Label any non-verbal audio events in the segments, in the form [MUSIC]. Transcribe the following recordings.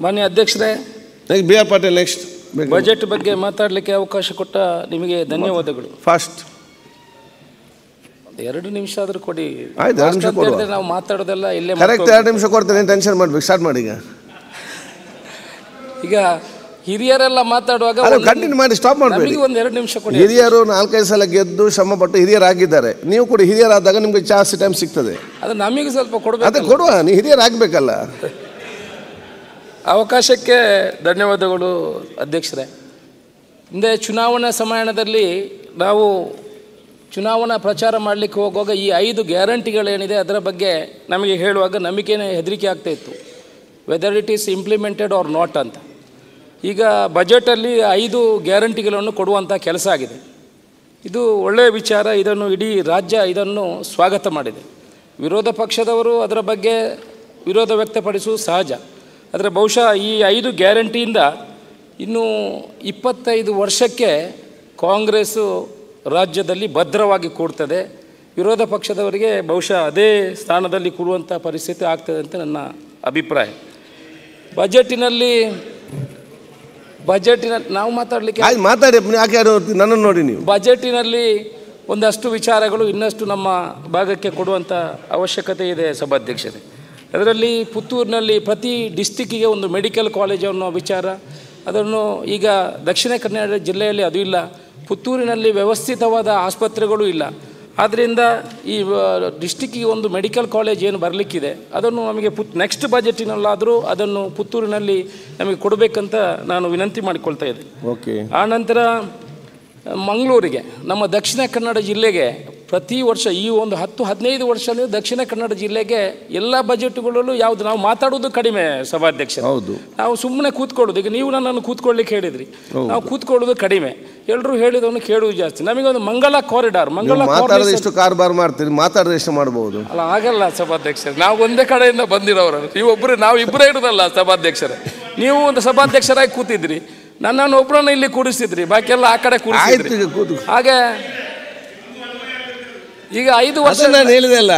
ಮಾನ್ಯ ಅಧ್ಯಕ್ಷರೇ next B R Patil next budget ಬಗ್ಗೆ ಮಾತಾಡಲಿಕ್ಕೆ ಅವಕಾಶ ಕೊಟ್ಟ ನಿಮಗೆ ಧನ್ಯವಾದಗಳು. ಫಾಸ್ಟ್ ಎರಡು ನಿಮಿಷ ಆದರೂ ಕೊಡಿ. ನಾವು ಮಾತಾಡೋದೆಲ್ಲ ಇಲ್ಲೇ ಕರೆಕ್ಟ್. ಎರಡು ನಿಮಿಷ ಕೊಡ್ತೇನೆ ಟೆನ್ಷನ್ ಮಾಡ್ಬೇಕು ಸ್ಟಾರ್ಟ್ ಮಾಡಿ ಈಗ. [LAUGHS] ಈಗ ಹಿರಿಯರೆಲ್ಲ ಮಾತಾಡುವಾಗ ಕಂಟಿನ್ಯೂ ಮಾಡಿ ಸ್ಟಾಪ್ ಮಾಡಬೇಡಿ. ಒಂದು ಎರಡು ನಿಮಿಷ ಕೊಡಿ. ಹಿರಿಯರು ನಾಲ್ಕೈದು ಸಲ ಗೆದ್ದು ಶ್ರಮಪಟ್ಟು ಹಿರಿಯರಾಗಿದ್ದಾರೆ. ನೀವು ಕೂಡ ಹಿರಿಯರಾದಾಗ ನಿಮಗೆ ಜಾಸ್ತಿ ಟೈಮ್ ಸಿಗ್ತದೆ. ಅದು ನಮಗೆ ಸ್ವಲ್ಪ ಅದೇ ಕೊಡಬೇಕು ಕೊಡುವ ನೀವು ಹಿರಿಯರಾಗಬೇಕಲ್ಲ. [LAUGHS] ಅವಕಾಶಕ್ಕೆ ಧನ್ಯವಾದಗಳು ಅಧ್ಯಕ್ಷರೇ. ಹಿಂದೆ ಚುನಾವಣಾ ಸಮಯದಲ್ಲಿ ನಾವು ಚುನಾವಣಾ ಪ್ರಚಾರ ಮಾಡಲಿಕ್ಕೆ ಹೋಗುವಾಗ ಈ ಐದು ಗ್ಯಾರಂಟಿಗಳೇನಿದೆ ಅದರ ಬಗ್ಗೆ ನಮಗೆ ಹೇಳುವಾಗ ನಂಬಿಕೆನೇ ಹೆದರಿಕೆ ಆಗ್ತಾ ಇತ್ತು. Whether it is implemented or not ಅಂತ. ಈಗ ಬಜೆಟಲ್ಲಿ ಐದು ಗ್ಯಾರಂಟಿಗಳನ್ನು ಕೊಡುವಂಥ ಕೆಲಸ ಆಗಿದೆ. ಇದು ಒಳ್ಳೆಯ ವಿಚಾರ, ಇದನ್ನು ಇಡೀ ರಾಜ್ಯ ಇದನ್ನು ಸ್ವಾಗತ ಮಾಡಿದೆ. ವಿರೋಧ ಪಕ್ಷದವರು ಅದರ ಬಗ್ಗೆ ವಿರೋಧ ವ್ಯಕ್ತಪಡಿಸುವುದು ಸಹಜ. ಆದರೆ ಬಹುಶಃ ಈ ಐದು ಗ್ಯಾರಂಟಿಯಿಂದ ಇನ್ನು ಇಪ್ಪತ್ತೈದು ವರ್ಷಕ್ಕೆ ಕಾಂಗ್ರೆಸ್ಸು ರಾಜ್ಯದಲ್ಲಿ ಭದ್ರವಾಗಿ ಕೂಡ್ತದೆ. ವಿರೋಧ ಪಕ್ಷದವರಿಗೆ ಬಹುಶಃ ಅದೇ ಸ್ಥಾನದಲ್ಲಿ ಕೂಡುವಂಥ ಪರಿಸ್ಥಿತಿ ಆಗ್ತದೆ ಅಂತ ನನ್ನ ಅಭಿಪ್ರಾಯ. ಬಜೆಟಿನಲ್ಲಿ ಬಜೆಟಿನ ನಾವು ಮಾತಾಡಲಿಕ್ಕೆ ಮಾತಾಡಿ ಯಾಕೆ ನನ್ನನ್ನು ನೋಡಿ ನೀವು? ಬಜೆಟಿನಲ್ಲಿ ಒಂದಷ್ಟು ವಿಚಾರಗಳು ಇನ್ನಷ್ಟು ನಮ್ಮ ಭಾಗಕ್ಕೆ ಕೊಡುವಂಥ ಅವಶ್ಯಕತೆ ಇದೆ ಸಭಾಧ್ಯಕ್ಷರೇ. ಅದರಲ್ಲಿ ಪುತ್ತೂರಿನಲ್ಲಿ ಪ್ರತಿ ಡಿಸ್ಟಿಕ್ಕಿಗೆ ಒಂದು ಮೆಡಿಕಲ್ ಕಾಲೇಜ್ ಅನ್ನೋ ವಿಚಾರ. ಅದನ್ನು ಈಗ ದಕ್ಷಿಣ ಕನ್ನಡ ಜಿಲ್ಲೆಯಲ್ಲಿ ಅದು ಇಲ್ಲ. ಪುತ್ತೂರಿನಲ್ಲಿ ವ್ಯವಸ್ಥಿತವಾದ ಆಸ್ಪತ್ರೆಗಳು ಇಲ್ಲ. ಆದ್ದರಿಂದ ಈ ಡಿಸ್ಟಿಕ್ಕಿಗೆ ಒಂದು ಮೆಡಿಕಲ್ ಕಾಲೇಜ್ ಏನು ಬರಲಿಕ್ಕಿದೆ ಅದನ್ನು ನಮಗೆ ಪುತ್ ನೆಕ್ಸ್ಟ್ ಬಜೆಟಿನಲ್ಲಾದರೂ ಅದನ್ನು ಪುತ್ತೂರಿನಲ್ಲಿ ನಮಗೆ ಕೊಡಬೇಕಂತ ನಾನು ವಿನಂತಿ ಮಾಡಿಕೊಳ್ತಾ ಇದ್ದೆ. ಓಕೆ. ಆನಂತರ ಮಂಗಳೂರಿಗೆ ನಮ್ಮ ದಕ್ಷಿಣ ಕನ್ನಡ ಜಿಲ್ಲೆಗೆ ಪ್ರತಿ ವರ್ಷ ಈ ಒಂದು ಹತ್ತು ಹದಿನೈದು ವರ್ಷದಲ್ಲಿ ದಕ್ಷಿಣ ಕನ್ನಡ ಜಿಲ್ಲೆಗೆ ಎಲ್ಲ ಬಜೆಟ್ಗಳಲ್ಲೂ ಯಾವುದು ನಾವು ಮಾತಾಡೋದು ಕಡಿಮೆ ಸಭಾಧ್ಯಕ್ಷ ಹೌದು. ನಾವು ಸುಮ್ಮನೆ ಕೂತ್ಕೊಳ್ಳೋದು. ಈಗ ನೀವು ನನ್ನನ್ನು ಕೂತ್ಕೊಳ್ಳಿಕ್ಕೆ ಹೇಳಿದ್ರಿ. ನಾವು ಕೂತ್ಕೊಳ್ಳೋದು ಕಡಿಮೆ. ಎಲ್ಲರೂ ಹೇಳಿದವನು ಕೇಳುವುದು ಜಾಸ್ತಿ. ನಮಗೊಂದು ಮಂಗಳ ಕಾರಿಡಾರ್ ಮಂಗಳ ಎಷ್ಟು ಕಾರ್ಬಾರ್ ಮಾಡ್ತೀರಿ ಮಾತಾಡೋದು ಎಷ್ಟು ಮಾಡ್ಬೋದು. ಅಲ್ಲ ಆಗಲ್ಲ ಸಭಾಧ್ಯಕ್ಷರು. ನಾವು ಒಂದೇ ಕಡೆಯಿಂದ ಬಂದಿರೋರು ನೀವೊಬ್ಬರು ನಾವು ಇಬ್ಬರೇ ಇರೋದಲ್ಲ ಸಭಾಧ್ಯಕ್ಷರೇ. ನೀವು ಒಂದು ಸಭಾಧ್ಯಕ್ಷರಾಗಿ ಕೂತಿದ್ರಿ. ನನ್ನನ್ನು ಒಬ್ಬರನ್ನ ಇಲ್ಲಿ ಕೂರಿಸಿದ್ರಿ ಬಾಕಿ ಎಲ್ಲ ಆ ಕಡೆ ಕೂರಿಸಿದ್ರಿ ಹಾಗೆ ಈಗ ಐದು ವರ್ಷ ಹೇಳಿದೆಲ್ಲ ನಾನು ಹೇಳಿದೆ ಅಲ್ಲ.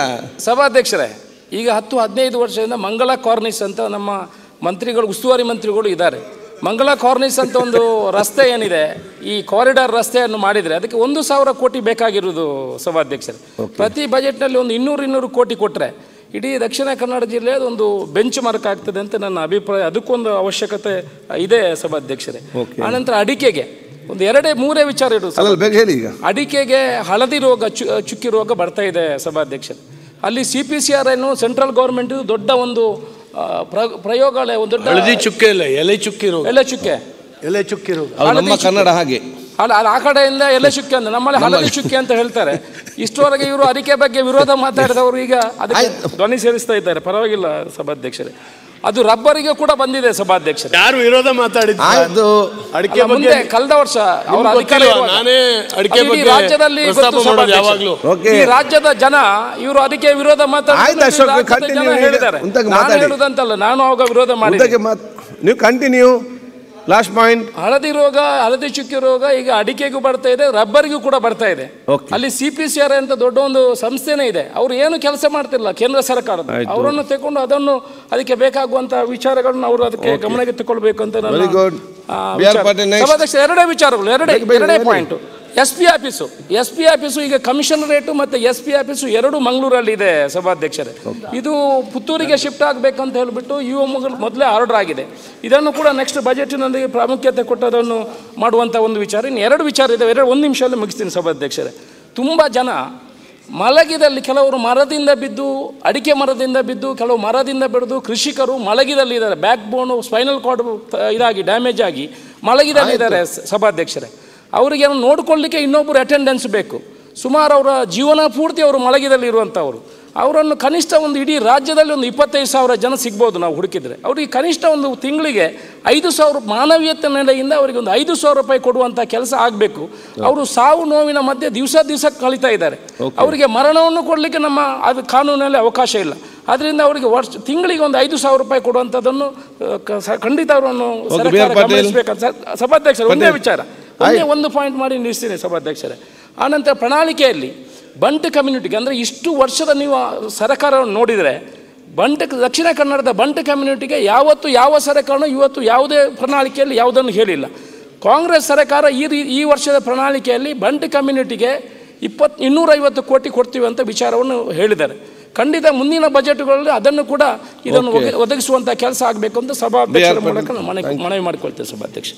ಸಭಾಧ್ಯಕ್ಷರೇ ಈಗ ಹತ್ತು ಹದಿನೈದು ವರ್ಷದಿಂದ ಮಂಗಳ ಕಾರ್ನಿಸ್ ಅಂತ ನಮ್ಮ ಮಂತ್ರಿಗಳು ಉಸ್ತುವಾರಿ ಮಂತ್ರಿಗಳು ಇದ್ದಾರೆ. ಮಂಗಳ ಕಾರ್ನಿಸ್ ಅಂತ ಒಂದು ರಸ್ತೆ ಏನಿದೆ ಈ ಕಾರಿಡಾರ್ ರಸ್ತೆಯನ್ನು ಮಾಡಿದರೆ ಅದಕ್ಕೆ ಒಂದು ಸಾವಿರ ಕೋಟಿ ಬೇಕಾಗಿರುವುದು ಸಭಾಧ್ಯಕ್ಷರೇ. ಪ್ರತಿ ಬಜೆಟ್ನಲ್ಲಿ ಒಂದು ಇನ್ನೂರು ಇನ್ನೂರು ಕೋಟಿ ಕೊಟ್ಟರೆ ಇಡೀ ದಕ್ಷಿಣ ಕನ್ನಡ ಜಿಲ್ಲೆ ಒಂದು ಬೆಂಚ್ ಮಾರ್ಕ್ ಆಗ್ತದೆ ಅಂತ ನನ್ನ ಅಭಿಪ್ರಾಯ ಅದಕ್ಕೊಂದು ಅವಶ್ಯಕತೆ ಇದೆ ಸಭಾಧ್ಯಕ್ಷರೇ. ಆನಂತರ ಅಡಿಕೆಗೆ ಒಂದು ಎರಡೇ ಮೂರೇ ವಿಚಾರ ಅಲ್ಲ ಬೇಗ ಹೇಳಿ ಈಗ. ಅಡಿಕೆಗೆ ಹಳದಿ ರೋಗ ಚು ಚುಕ್ಕಿ ರೋಗ ಬರ್ತಾ ಇದೆ ಸಭಾಧ್ಯಕ್ಷರು. ಅಲ್ಲಿ ಸಿ ಪಿ ಸಿ ಆರ್ ಏನು ಸೆಂಟ್ರಲ್ ಗೌರ್ಮೆಂಟ್ ದೊಡ್ಡ ಒಂದು ಪ್ರಯೋಗಾಲಯ ಒಂದು ದೊಡ್ಡ ಹಳದಿ ಚುಕ್ಕೆ ಇಲ್ಲ ಎಲೆ ಚುಕ್ಕಿ ರೋಗ. ಎಲೆ ಚುಕ್ಕೆ. ಎಲೆ ಚುಕ್ಕಿ ರೋಗ. ನಮ್ಮ ಕನ್ನಡ ಹಾಗೆ. ಅಲ್ಲ ಆ ಕಡೆಯಿಂದ ಎಲೆ ಚುಕ್ಕೆ ಅಂತ ನಮ್ಮಲ್ಲಿ ಹಳದಿ ಚುಕ್ಕೆ ಅಂತ ಹೇಳ್ತಾರೆ. ಇಷ್ಟವರೆಗೆ ಇವರು ಅಡಿಕೆ ಬಗ್ಗೆ ವಿರೋಧ ಮಾತಾಡಿದವರು ಈಗ ಅದಕ್ಕೆ ಧ್ವನಿ ಸೇರಿಸ್ತಾ ಇದ್ದಾರೆ. ಪರವಾಗಿಲ್ಲ ಸಭಾಧ್ಯಕ್ಷರೇ. ಅದು ರಬ್ಬರಿಗೆ ಕೂಡ ಬಂದಿದೆ ಸಭಾಧ್ಯಕ್ಷರೇ. ಯಾರು ವಿರೋಧ ಮಾತಾಡಿದ್ರು ಆಯ್ತು ಅಡಿಕೆ ಬಗ್ಗೆ ಮುಂದೆ ಕಳೆದ ವರ್ಷ ಅವರ ಅಧಿಕಾರ ನಾನೇ ಅಡಿಕೆ ಬಗ್ಗೆ ರಾಜ್ಯದಲ್ಲಿ ಯಾವಾಗಲೂ. ಈ ರಾಜ್ಯದ ಜನ ಇವರು ಅದಕ್ಕೆ ವಿರೋಧ ಮಾತಾಡ್ತಾರೆ. ಹೇಳಿದ್ದಾರೆ. ನಾನು. ಹೇಳುದಂತಲ್ಲ ನಾನು ಅವಾಗ ವಿರೋಧ ಮಾಡಿ ಮುಂದಕ್ಕೆ ನೀವು ಕಂಟಿನ್ಯೂ ಲಾಸ್ಟ್ ಪಾಯಿಂಟ್ ಹಳದಿ ರೋಗ ಹಳದಿ ಚುಕ್ಕಿ ರೋಗ ಈಗ ಅಡಿಕೆಗೂ ಬರ್ತಾ ಇದೆ ರಬ್ಬರ್ಗೂ ಕೂಡ ಬರ್ತಾ ಇದೆ. ಅಲ್ಲಿ ಸಿ ಪಿ ಸಿ ಆರ್ ಅಂತ ದೊಡ್ಡ ಒಂದು ಸಂಸ್ಥೆನೇ ಇದೆ. ಅವರು ಏನು ಕೆಲಸ ಮಾಡ್ತಿಲ್ಲ ಕೇಂದ್ರ ಸರ್ಕಾರದ ಅವರನ್ನು ತಗೊಂಡು ಅದನ್ನು ಅದಕ್ಕೆ ಬೇಕಾಗುವಂತಹ ವಿಚಾರಗಳನ್ನು ಅವರು ಅದಕ್ಕೆ ಗಮನಕ್ಕೆ ತಗೊಳ್ಬೇಕು ಅಂತ. ಸಭಾಧ್ಯಕ್ಷ ಎರಡೇ ವಿಚಾರಗಳು ಎರಡೇ ಎರಡೇ point S P office. S P office ಈಗ ಕಮಿಷನರೇಟು ಮತ್ತು ಎಸ್ ಪಿ ಆಫೀಸು ಎರಡು ಮಂಗಳೂರಲ್ಲಿ ಇದೆ ಸಭಾಧ್ಯಕ್ಷರೇ ಇದು ಪುತ್ತೂರಿಗೆ ಶಿಫ್ಟ್ ಆಗಬೇಕಂತ ಹೇಳಿಬಿಟ್ಟು ಯು ಮಗಳು ಮೊದಲೇ ಆರ್ಡರ್ ಆಗಿದೆ. ಇದನ್ನು ಕೂಡ ನೆಕ್ಸ್ಟ್ ಬಜೆಟ್ನೊಂದಿಗೆ ಪ್ರಾಮುಖ್ಯತೆ ಕೊಟ್ಟದನ್ನು ಮಾಡುವಂಥ ಒಂದು ವಿಚಾರ. ಇನ್ನು ಎರಡು ವಿಚಾರ ಇದೆ ಎರಡು ಒಂದು ನಿಮಿಷದಲ್ಲಿ ಮುಗಿಸ್ತೀನಿ ಸಭಾಧ್ಯಕ್ಷರೇ. ತುಂಬ ಜನ ಮಲಗಿದಲ್ಲಿ ಕೆಲವರು ಮರದಿಂದ ಬಿದ್ದು ಅಡಿಕೆ ಮರದಿಂದ ಬಿದ್ದು ಕೆಲವು ಮರದಿಂದ ಬೆಳೆದು ಕೃಷಿಕರು ಮಲಗಿದಲ್ಲಿದ್ದಾರೆ. ಬ್ಯಾಕ್ ಬೋನು ಸ್ಪೈನಲ್ ಕಾರ್ಡ್ ಇದಾಗಿ ಡ್ಯಾಮೇಜ್ ಆಗಿ ಮಲಗಿದಲ್ಲಿದ್ದಾರೆ ಇದ್ದಾರೆ ಸಭಾಧ್ಯಕ್ಷರೇ. ಅವರಿಗೆ ನೋಡ್ಕೊಳ್ಳಿಕ್ಕೆ ಇನ್ನೊಬ್ಬರು ಅಟೆಂಡೆನ್ಸ್ ಬೇಕು. ಸುಮಾರು ಅವರ ಜೀವನ ಪೂರ್ತಿ ಅವರು ಮಲಗಿದಲ್ಲಿ ಇರುವಂಥವ್ರು. ಅವರನ್ನು ಕನಿಷ್ಠ ಒಂದು ಇಡೀ ರಾಜ್ಯದಲ್ಲಿ ಒಂದು ಇಪ್ಪತ್ತೈದು ಸಾವಿರ ಜನ ಸಿಗ್ಬೋದು ನಾವು ಹುಡುಕಿದ್ರೆ. ಅವರಿಗೆ ಕನಿಷ್ಠ ಒಂದು ತಿಂಗಳಿಗೆ ಐದು ಸಾವಿರ ಮಾನವೀಯತೆ ನೆಲೆಯಿಂದ ಅವರಿಗೆ ಒಂದು ಐದು ಸಾವಿರ ರೂಪಾಯಿ ಕೊಡುವಂಥ ಕೆಲಸ ಆಗಬೇಕು. ಅವರು ಸಾವು ನೋವಿನ ಮಧ್ಯೆ ದಿವಸ ದಿವಸ ಕಳೀತಾ ಇದ್ದಾರೆ. ಅವರಿಗೆ ಮರಣವನ್ನು ಕೊಡಲಿಕ್ಕೆ ನಮ್ಮ ಅದು ಕಾನೂನಲ್ಲಿ ಅವಕಾಶ ಇಲ್ಲ. ಅದರಿಂದ ಅವರಿಗೆ ವರ್ಷ ತಿಂಗಳಿಗೆ ಒಂದು ಐದು ಸಾವಿರ ರೂಪಾಯಿ ಕೊಡುವಂಥದ್ದನ್ನು ಖಂಡಿತ ಅವರನ್ನು ಸರ್ಕಾರ. ಗಮನಿಸಬೇಕಂತ ಸಭಾಧ್ಯಕ್ಷರು ಒಂದೇ ವಿಚಾರ. ಒಂದೇ ಒಂದು ಪಾಯಿಂಟ್ ಮಾಡಿ ನಿಲ್ಲಿಸ್ತೀನಿ ಸಭಾಧ್ಯಕ್ಷರೇ. ಆನಂತರ ಪ್ರಣಾಳಿಕೆಯಲ್ಲಿ ಬಂಟ್ ಕಮ್ಯುನಿಟಿಗೆ ಅಂದರೆ ಇಷ್ಟು ವರ್ಷದ ನೀವು ಸರಕಾರವನ್ನು ನೋಡಿದರೆ ಬಂಟ ದಕ್ಷಿಣ ಕನ್ನಡದ ಬಂಟ ಕಮ್ಯುನಿಟಿಗೆ ಯಾವತ್ತು ಯಾವ ಸರ್ಕಾರನೂ ಇವತ್ತು ಯಾವುದೇ ಪ್ರಣಾಳಿಕೆಯಲ್ಲಿ ಯಾವುದನ್ನು ಹೇಳಿಲ್ಲ. ಕಾಂಗ್ರೆಸ್ ಸರ್ಕಾರ ಈ ರೀ ಈ ವರ್ಷದ ಪ್ರಣಾಳಿಕೆಯಲ್ಲಿ ಬಂಟ ಕಮ್ಯುನಿಟಿಗೆ ಇಪ್ಪತ್ತು ಇನ್ನೂರೈವತ್ತು ಕೋಟಿ ಕೊಡ್ತೀವಿ ಅಂತ ವಿಚಾರವನ್ನು ಹೇಳಿದ್ದಾರೆ. ಖಂಡಿತ ಮುಂದಿನ ಬಜೆಟ್ಗಳಲ್ಲಿ ಅದನ್ನು ಕೂಡ ಇದನ್ನು ಒದಗಿಸುವಂಥ ಕೆಲಸ ಆಗಬೇಕು ಅಂತ ಸಭಾಧ್ಯಕ್ಷರ ಮೂಲಕ ಮನವಿ ಮನೆ ಮನವಿ ಮಾಡಿಕೊಳ್ತೇವೆ ಸಭಾಧ್ಯಕ್ಷ.